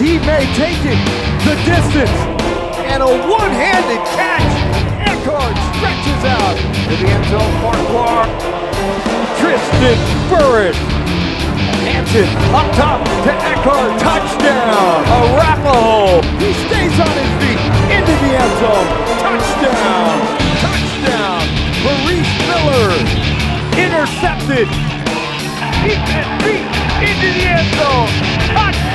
He may take it the distance. And a one-handed catch. Eckhart stretches out to the end zone. Farquhar. Tristan Burris. Hanson up top to Eckhart. Touchdown. A Arapahoe. He stays on his feet into the end zone. Touchdown. Touchdown. Maurice Miller. Intercepted. He can beat into the end zone. Touchdown.